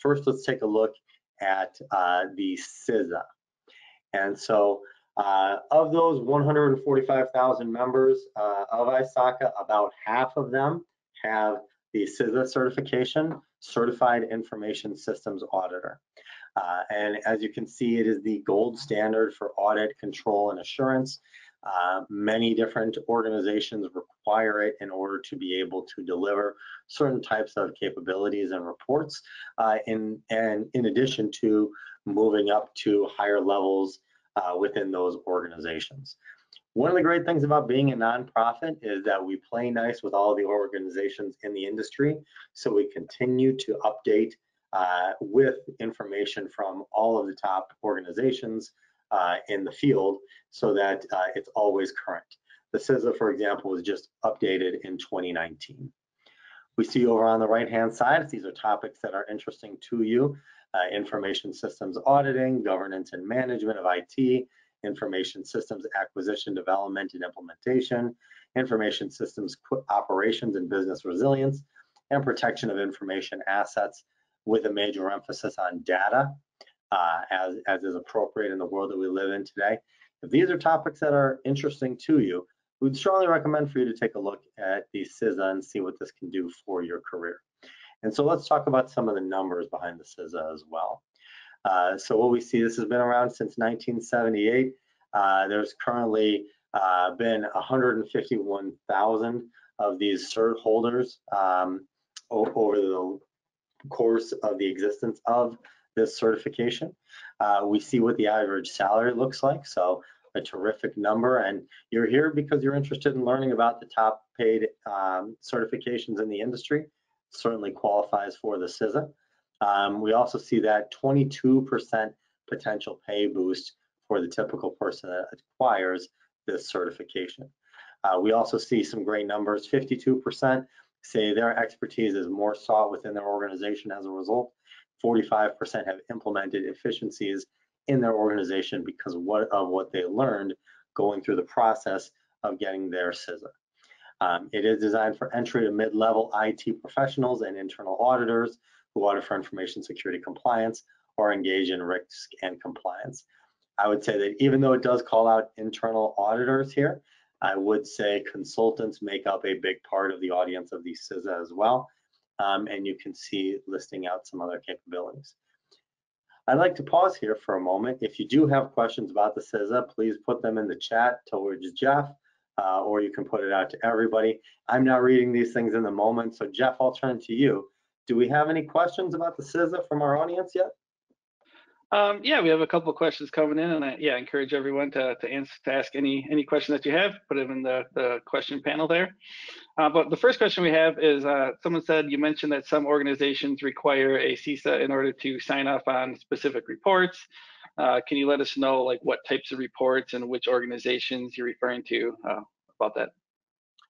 first let's take a look at uh, the CISA. And so uh, of those 145,000 members uh, of ISACA, about half of them have the CISA certification, Certified Information Systems Auditor. Uh, and as you can see, it is the gold standard for audit, control, and assurance. Uh, many different organizations require it in order to be able to deliver certain types of capabilities and reports, uh, in, and in addition to moving up to higher levels uh, within those organizations. One of the great things about being a nonprofit is that we play nice with all the organizations in the industry, so we continue to update uh, with information from all of the top organizations uh, in the field so that uh, it's always current. The CISA, for example, was just updated in 2019. We see over on the right-hand side, these are topics that are interesting to you, uh, information systems auditing, governance and management of IT, information systems acquisition, development, and implementation, information systems operations and business resilience, and protection of information assets with a major emphasis on data uh, as, as is appropriate in the world that we live in today. If these are topics that are interesting to you, we'd strongly recommend for you to take a look at the CISA and see what this can do for your career. And so let's talk about some of the numbers behind the CISA as well. Uh, so what we see, this has been around since 1978. Uh, there's currently uh, been 151,000 of these cert holders um, over the course of the existence of this certification. Uh, we see what the average salary looks like, so a terrific number. And you're here because you're interested in learning about the top paid um, certifications in the industry. Certainly qualifies for the CISA. Um, we also see that 22% potential pay boost for the typical person that acquires this certification. Uh, we also see some great numbers. 52% say their expertise is more sought within their organization as a result. 45% have implemented efficiencies in their organization because what, of what they learned going through the process of getting their CISA. Um, it is designed for entry to mid-level IT professionals and internal auditors who audit for information security compliance or engage in risk and compliance. I would say that even though it does call out internal auditors here, I would say consultants make up a big part of the audience of the CISA as well um, and you can see listing out some other capabilities. I'd like to pause here for a moment. If you do have questions about the CISA, please put them in the chat towards Jeff, uh, or you can put it out to everybody. I'm not reading these things in the moment, so Jeff, I'll turn to you. Do we have any questions about the CISA from our audience yet? Um, yeah, we have a couple questions coming in, and I, yeah, encourage everyone to to, answer, to ask any any question that you have. Put them in the the question panel there. Uh, but the first question we have is uh, someone said you mentioned that some organizations require a CISA in order to sign off on specific reports. Uh, can you let us know like what types of reports and which organizations you're referring to uh, about that?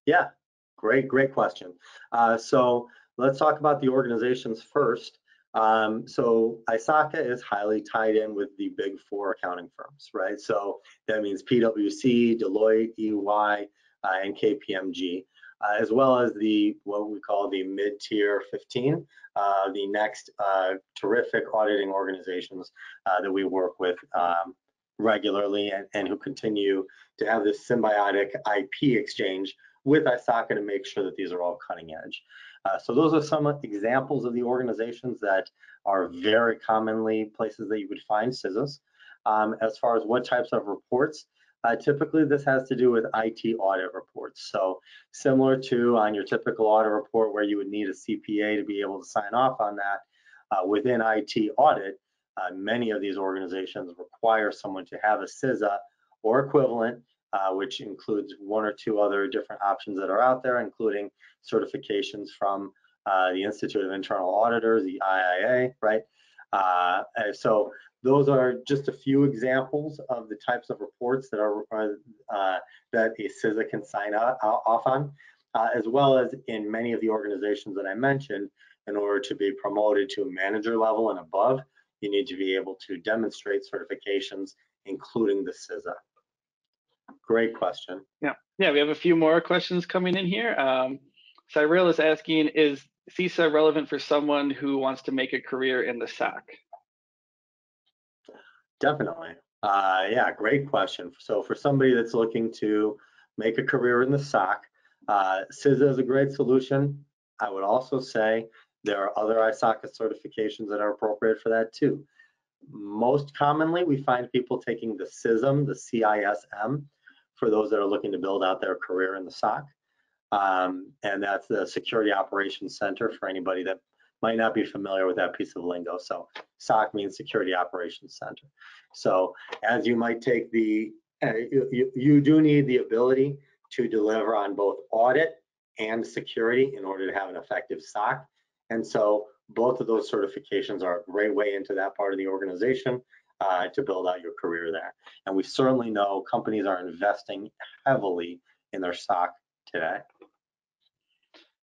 Yeah, great, great question. Uh, so let's talk about the organizations first. Um, so ISACA is highly tied in with the big four accounting firms, right? So that means PwC, Deloitte, EY, uh, and KPMG, uh, as well as the what we call the mid-tier 15, uh, the next uh, terrific auditing organizations uh, that we work with um, regularly and, and who continue to have this symbiotic IP exchange with ISACA to make sure that these are all cutting edge. Uh, so those are some examples of the organizations that are very commonly places that you would find CISAs. Um, as far as what types of reports, uh, typically this has to do with IT audit reports. So similar to on your typical audit report where you would need a CPA to be able to sign off on that, uh, within IT audit, uh, many of these organizations require someone to have a CISA or equivalent uh, which includes one or two other different options that are out there, including certifications from uh, the Institute of Internal Auditors, the IIA, right? Uh, so those are just a few examples of the types of reports that are uh, that a CISA can sign off on, uh, as well as in many of the organizations that I mentioned. In order to be promoted to a manager level and above, you need to be able to demonstrate certifications, including the CISA. Great question. Yeah, yeah, we have a few more questions coming in here. Um, Cyril is asking, is CISA relevant for someone who wants to make a career in the SOC? Definitely. Uh, yeah, great question. So for somebody that's looking to make a career in the SOC, uh, CISA is a great solution. I would also say there are other ISACA certifications that are appropriate for that too. Most commonly, we find people taking the CISM, the CISM, for those that are looking to build out their career in the SOC. Um, and that's the Security Operations Center for anybody that might not be familiar with that piece of lingo. So SOC means Security Operations Center. So as you might take the, uh, you, you do need the ability to deliver on both audit and security in order to have an effective SOC. And so both of those certifications are a great way into that part of the organization uh, to build out your career there. And we certainly know companies are investing heavily in their SOC today.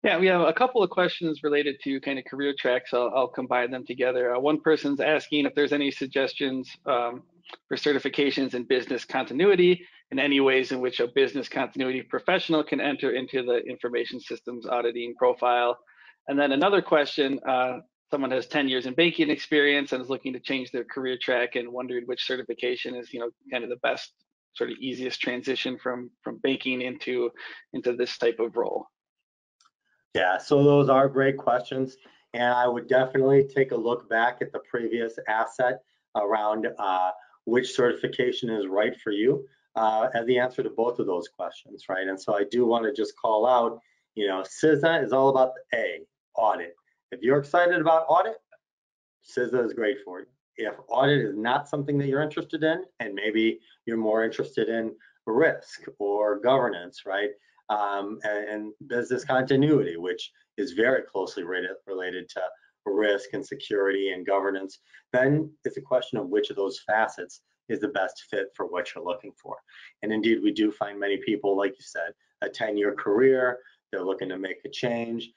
Yeah, we have a couple of questions related to kind of career tracks. I'll, I'll combine them together. Uh, one person's asking if there's any suggestions um, for certifications in business continuity and any ways in which a business continuity professional can enter into the information systems auditing profile. And then another question, uh, someone has 10 years in banking experience and is looking to change their career track and wondering which certification is, you know, kind of the best sort of easiest transition from from banking into into this type of role. Yeah, so those are great questions. And I would definitely take a look back at the previous asset around uh, which certification is right for you uh, as the answer to both of those questions, right? And so I do want to just call out, you know, CISA is all about the A, audit. If you're excited about audit, CISA is great for you. If audit is not something that you're interested in, and maybe you're more interested in risk or governance, right? Um, and, and, business continuity, which is very closely related, related to risk and security and governance, then it's a question of which of those facets is the best fit for what you're looking for. And indeed, we do find many people, like you said, a 10-year career, they're looking to make a change.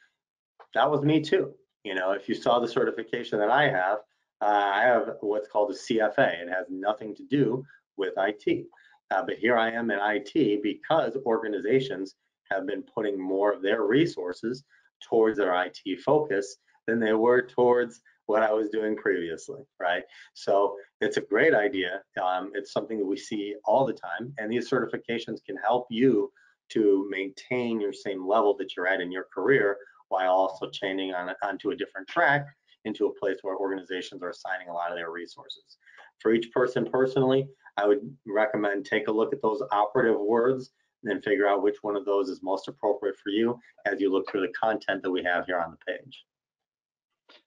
That was me too. You know, if you saw the certification that I have, uh, I have what's called a CFA. It has nothing to do with IT. Uh, but here I am in IT because organizations have been putting more of their resources towards their IT focus than they were towards what I was doing previously, right? So it's a great idea. Um, it's something that we see all the time, and these certifications can help you to maintain your same level that you're at in your career while also changing on onto a different track into a place where organizations are assigning a lot of their resources. For each person personally, I would recommend take a look at those operative words and then figure out which one of those is most appropriate for you as you look through the content that we have here on the page.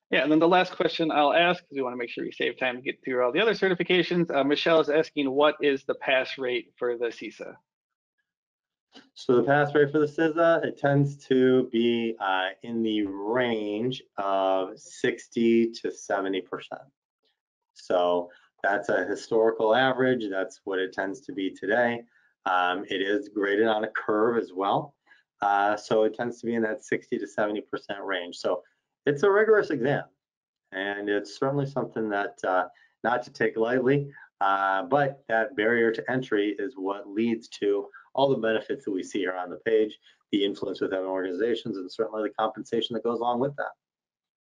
Yeah, and then the last question I'll ask, because we want to make sure we save time to get through all the other certifications. Uh, Michelle is asking, what is the pass rate for the CISA? So the pass rate for the CISA, it tends to be uh, in the range of 60 to 70%. So that's a historical average. That's what it tends to be today. Um, it is graded on a curve as well. Uh, so it tends to be in that 60 to 70% range. So it's a rigorous exam and it's certainly something that uh, not to take lightly, uh, but that barrier to entry is what leads to all the benefits that we see here on the page, the influence within organizations, and certainly the compensation that goes along with that.